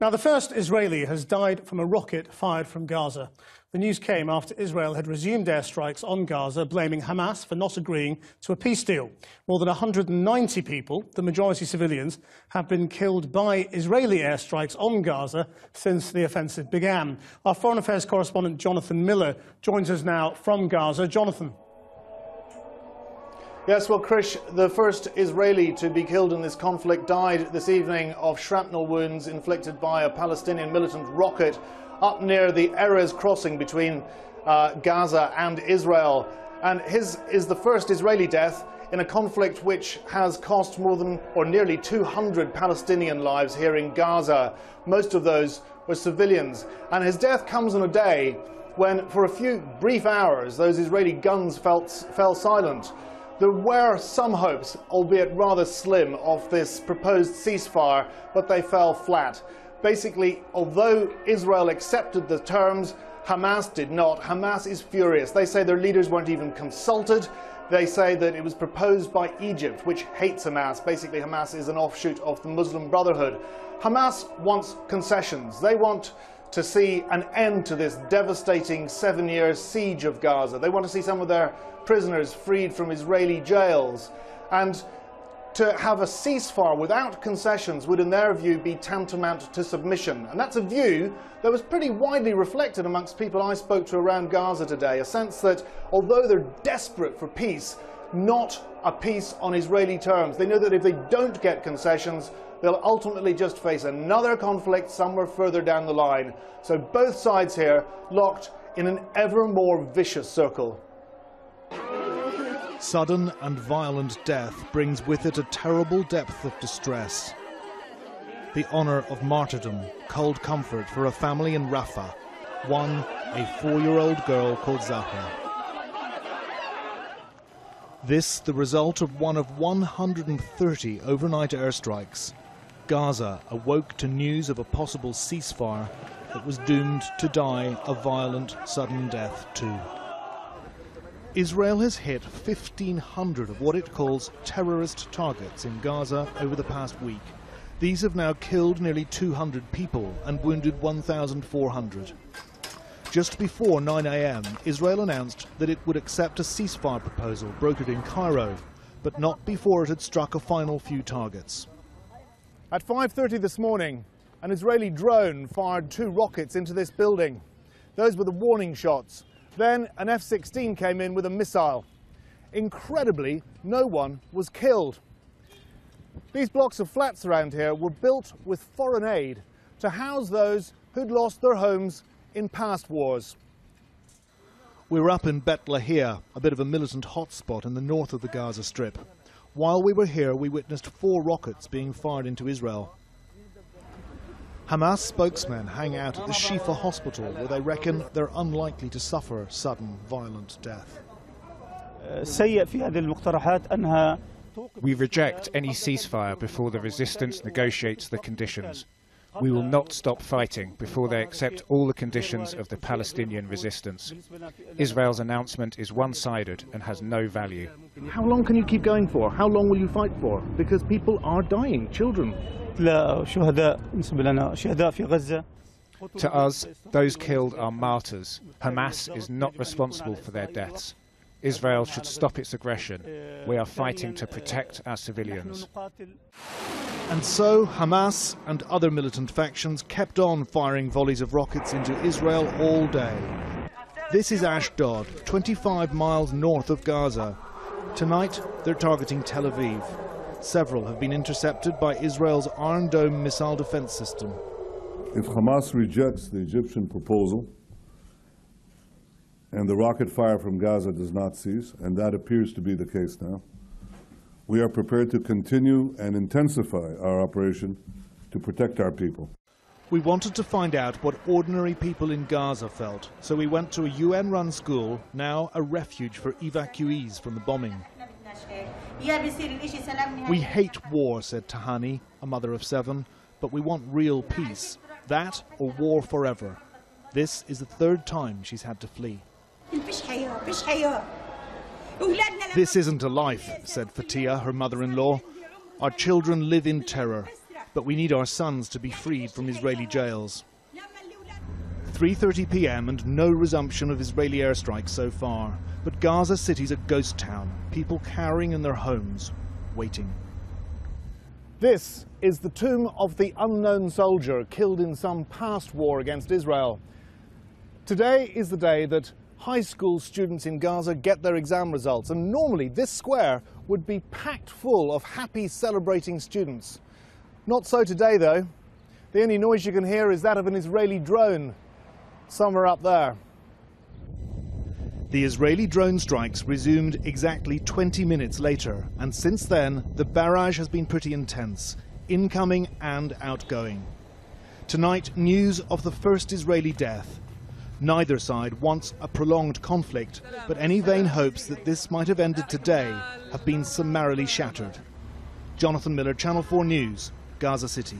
Now, the first Israeli has died from a rocket fired from Gaza. The news came after Israel had resumed airstrikes on Gaza, blaming Hamas for not agreeing to a peace deal. More than 190 people, the majority civilians, have been killed by Israeli airstrikes on Gaza since the offensive began. Our Foreign Affairs correspondent Jonathan Miller joins us now from Gaza. Jonathan. Yes, well, Krish, the first Israeli to be killed in this conflict died this evening of shrapnel wounds inflicted by a Palestinian militant rocket up near the Erez crossing between uh, Gaza and Israel. And his is the first Israeli death in a conflict which has cost more than or nearly 200 Palestinian lives here in Gaza. Most of those were civilians. And his death comes on a day when, for a few brief hours, those Israeli guns felt, fell silent. There were some hopes, albeit rather slim, of this proposed ceasefire, but they fell flat. Basically, although Israel accepted the terms, Hamas did not. Hamas is furious. They say their leaders weren't even consulted. They say that it was proposed by Egypt, which hates Hamas. Basically, Hamas is an offshoot of the Muslim Brotherhood. Hamas wants concessions. They want to see an end to this devastating seven year siege of Gaza. They want to see some of their prisoners freed from Israeli jails. And to have a ceasefire without concessions would, in their view, be tantamount to submission. And that's a view that was pretty widely reflected amongst people I spoke to around Gaza today. A sense that although they're desperate for peace, not a peace on Israeli terms. They know that if they don't get concessions, they'll ultimately just face another conflict somewhere further down the line. So both sides here locked in an ever more vicious circle. Sudden and violent death brings with it a terrible depth of distress. The honour of martyrdom, cold comfort for a family in Rafah, one a four-year-old girl called Zahra. This the result of one of 130 overnight airstrikes. Gaza awoke to news of a possible ceasefire that was doomed to die a violent, sudden death too. Israel has hit 1,500 of what it calls terrorist targets in Gaza over the past week. These have now killed nearly 200 people and wounded 1,400. Just before 9 a.m., Israel announced that it would accept a ceasefire proposal brokered in Cairo, but not before it had struck a final few targets. At 5.30 this morning, an Israeli drone fired two rockets into this building. Those were the warning shots. Then an F-16 came in with a missile. Incredibly, no one was killed. These blocks of flats around here were built with foreign aid to house those who'd lost their homes in past wars. We were up in Bet Lahia, a bit of a militant hotspot in the north of the Gaza Strip. While we were here, we witnessed four rockets being fired into Israel. Hamas spokesmen hang out at the Shifa hospital where they reckon they're unlikely to suffer sudden violent death. We reject any ceasefire before the resistance negotiates the conditions. We will not stop fighting before they accept all the conditions of the Palestinian resistance. Israel's announcement is one-sided and has no value. How long can you keep going for? How long will you fight for? Because people are dying, children. To us, those killed are martyrs. Hamas is not responsible for their deaths. Israel should stop its aggression. We are fighting to protect our civilians. And so Hamas and other militant factions kept on firing volleys of rockets into Israel all day. This is Ashdod, 25 miles north of Gaza. Tonight, they're targeting Tel Aviv. Several have been intercepted by Israel's Iron Dome missile defense system. If Hamas rejects the Egyptian proposal and the rocket fire from Gaza does not cease, and that appears to be the case now, we are prepared to continue and intensify our operation to protect our people. We wanted to find out what ordinary people in Gaza felt, so we went to a UN-run school, now a refuge for evacuees from the bombing. We hate war, said Tahani, a mother of seven, but we want real peace. That or war forever. This is the third time she's had to flee. This isn't a life, said Fatia, her mother-in-law. Our children live in terror. but we need our sons to be freed from Israeli jails. 3.30 p.m. and no resumption of Israeli airstrikes so far. But Gaza City's a ghost town, people cowering in their homes, waiting. This is the tomb of the unknown soldier killed in some past war against Israel. Today is the day that high school students in Gaza get their exam results, and normally this square would be packed full of happy celebrating students. Not so today, though. The only noise you can hear is that of an Israeli drone somewhere up there. The Israeli drone strikes resumed exactly 20 minutes later, and since then, the barrage has been pretty intense, incoming and outgoing. Tonight, news of the first Israeli death. Neither side wants a prolonged conflict, but any vain hopes that this might have ended today have been summarily shattered. Jonathan Miller, Channel 4 News, Gaza City.